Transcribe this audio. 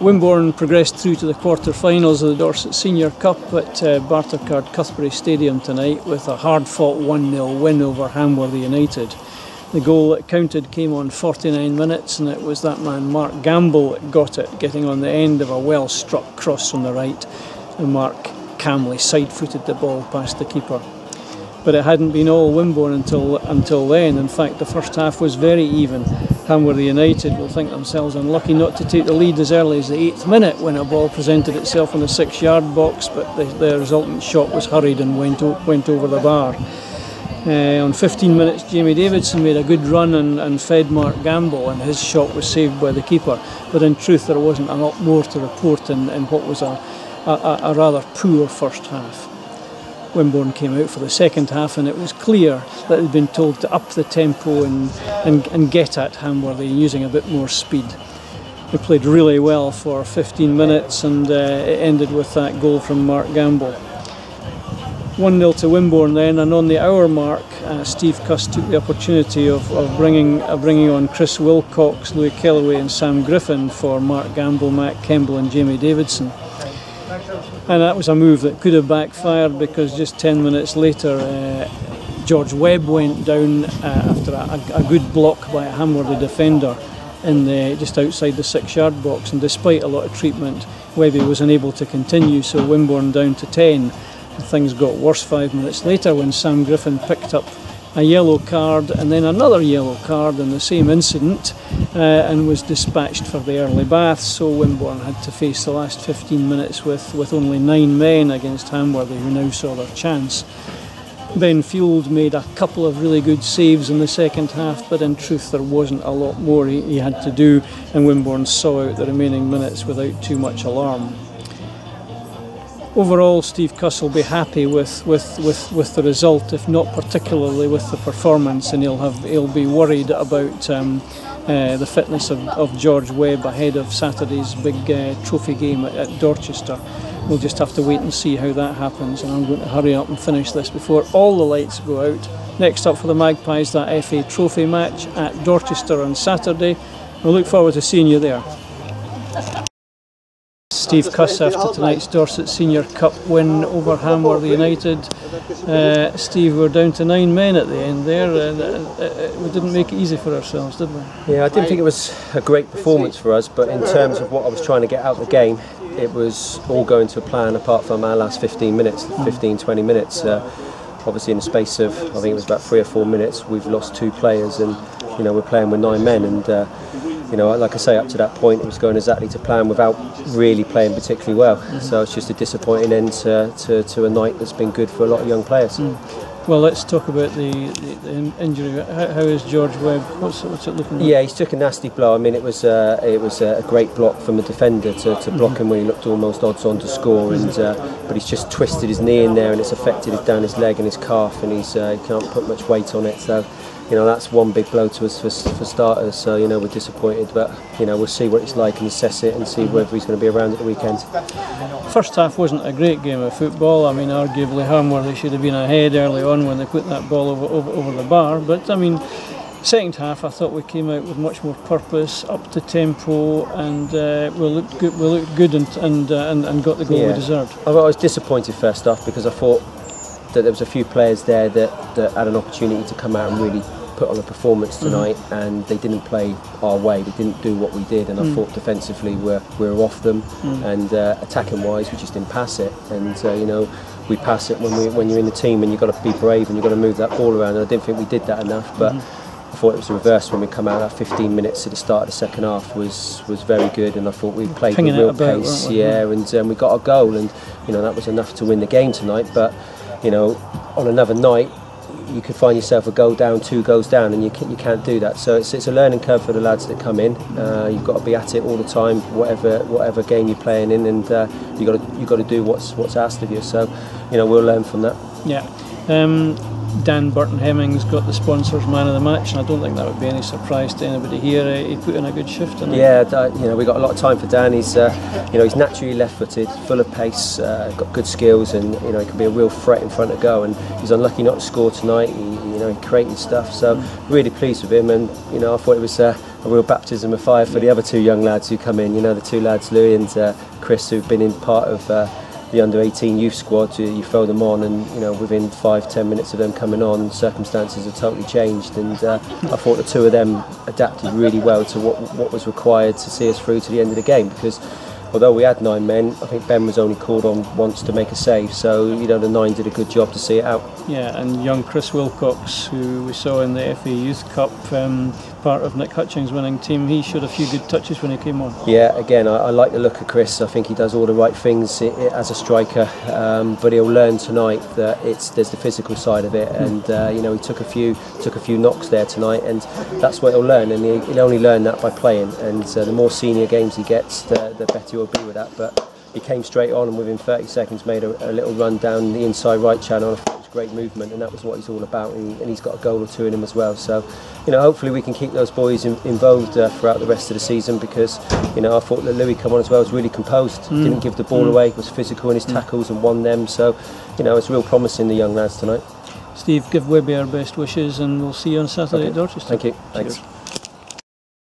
Wimborne progressed through to the quarter-finals of the Dorset Senior Cup at uh, Bartercard Cuthbury Stadium tonight with a hard-fought 1-0 win over Hamworthy United. The goal that counted came on 49 minutes, and it was that man Mark Gamble that got it, getting on the end of a well-struck cross from the right, and Mark calmly side-footed the ball past the keeper but it hadn't been all Wimborne until until then. In fact, the first half was very even. Hamworthy United will think themselves unlucky not to take the lead as early as the eighth minute when a ball presented itself in the six-yard box, but the, the resultant shot was hurried and went went over the bar. Uh, on 15 minutes, Jamie Davidson made a good run and, and fed Mark Gamble, and his shot was saved by the keeper. But in truth, there wasn't a lot more to report in, in what was a, a, a rather poor first half. Wimborne came out for the second half, and it was clear that they'd been told to up the tempo and, and, and get at Hamworthy using a bit more speed. They played really well for 15 minutes, and uh, it ended with that goal from Mark Gamble. 1 0 to Wimborne then, and on the hour mark, uh, Steve Cuss took the opportunity of, of bringing, bringing on Chris Wilcox, Louis Kellaway, and Sam Griffin for Mark Gamble, Matt Kemble, and Jamie Davidson. And that was a move that could have backfired because just 10 minutes later, uh, George Webb went down uh, after a, a, good block by a Hamworthy defender in the, just outside the six yard box. And despite a lot of treatment, Webby was unable to continue, so Wimborne down to 10. Things got worse five minutes later when Sam Griffin picked up a yellow card and then another yellow card in the same incident uh, and was dispatched for the early bath. So Wimborne had to face the last 15 minutes with, with only nine men against Hamworthy, who now saw their chance. Ben Field made a couple of really good saves in the second half, but in truth, there wasn't a lot more he, he had to do, and Wimborne saw out the remaining minutes without too much alarm overall, Steve Cuss will be happy with, with, with, with the result, if not particularly with the performance, and he'll have he'll be worried about um, uh, the fitness of, of George Webb ahead of Saturday's big uh, trophy game at, at, Dorchester. We'll just have to wait and see how that happens, and I'm going to hurry up and finish this before all the lights go out. Next up for the Magpies, that FA Trophy match at Dorchester on Saturday. we'll look forward to seeing you there. Steve Cuss after tonight's Dorset Senior Cup win over Hamworthy United. Uh, Steve, we're down to nine men at the end there. and uh, uh, we didn't make it easy for ourselves, did we? Yeah, I didn't think it was a great performance for us, but in terms of what I was trying to get out of the game, it was all going to plan apart from our last 15 minutes, 15, 20 minutes. Uh, obviously, in the space of, I think it was about three or four minutes, we've lost two players and, you know, we're playing with nine men and uh, you know, like I say, up to that point, it was going exactly to plan without really playing particularly well. Mm-hmm. So it's just a disappointing end to, to, to, a night that's been good for a lot of young players. Mm. Well, let's talk about the, the, the injury. How, how is George Webb? What's, what's it looking like? Yeah, he's took a nasty blow. I mean, it was uh, it was a great block from the defender to, to block mm-hmm. him when he looked almost odds on to score, and uh, but he's just twisted his knee in there, and it's affected his down his leg and his calf, and he's uh, he can't put much weight on it. So you know that's one big blow to us for, for starters. So you know we're disappointed, but you know we'll see what it's like and assess it and see whether he's going to be around at the weekend. First half wasn't a great game of football. I mean, arguably Hamworthy should have been ahead early on when they put that ball over, over, over the bar. But I mean, second half I thought we came out with much more purpose, up to tempo, and uh, we looked good. We looked good and and, uh, and, and got the goal yeah. we deserved. I was disappointed first off because I thought that there was a few players there that, that had an opportunity to come out and really put on a performance mm-hmm. tonight mm. and they didn't play our way. They didn't do what we did, and mm. I thought defensively we're, we're off them, mm. and uh, attacking wise we just didn't pass it. And uh, you know we pass it when we when you're in the team and you've got to be brave and you've got to move that ball around. And I didn't think we did that enough, but. Mm-hmm. I thought it was the reverse when we come out. That 15 minutes at the start of the second half was was very good, and I thought we played with real pace. Yeah, and um, we got a goal, and you know that was enough to win the game tonight. But you know, on another night, you could find yourself a goal down, two goals down, and you, can, you can't do that. So it's, it's a learning curve for the lads that come in. Uh, you've got to be at it all the time, whatever whatever game you're playing in, and uh, you got to you got to do what's what's asked of you. So, you know, we'll learn from that. Yeah. Um, Dan Burton Hemmings got the sponsors man of the match, and I don't think that would be any surprise to anybody here. Uh, he put in a good shift. Yeah, you know we got a lot of time for Dan. He's uh, you know he's naturally left-footed, full of pace, uh, got good skills, and you know he can be a real threat in front of goal. And he's unlucky not to score tonight. He, you know he created stuff, so really pleased with him. And you know I thought it was uh, a real baptism of fire for the other two young lads who come in. You know, the two lads, Louis and uh, Chris, who've been in part of uh, the under 18 youth squad. You, you throw them on, and you know, within five, ten minutes of them coming on, circumstances have totally changed. And uh, I thought the two of them adapted really well to what what was required to see us through to the end of the game because although we had nine men, I think Ben was only called on once to make a save. So you know the nine did a good job to see it out. Yeah, and young Chris Wilcox, who we saw in the FA Youth Cup, um, part of Nick Hutchings' winning team, he showed a few good touches when he came on. Yeah, again, I, I like the look of Chris. I think he does all the right things as a striker, um, but he'll learn tonight that it's there's the physical side of it, and uh, you know he took a few took a few knocks there tonight, and that's what he'll learn, and he, will only learn that by playing. And uh, the more senior games he gets, the, the better he'll be with that. But he came straight on and within 30 seconds made a, a little run down the inside right channel. Great movement and that was what he's all about and, and, he's got a goal or two in him as well. So, you know, hopefully we can keep those boys in, involved uh, throughout the rest of the season because, you know, I thought that Louis come on as well was really composed, mm. didn't give the ball mm. away, was physical in his mm. tackles and won them. So, you know, it's real promising the young lads tonight. Steve, give Webby our best wishes and we'll see you on Saturday okay. at Dorchester. Thank you. Thanks. Cheers.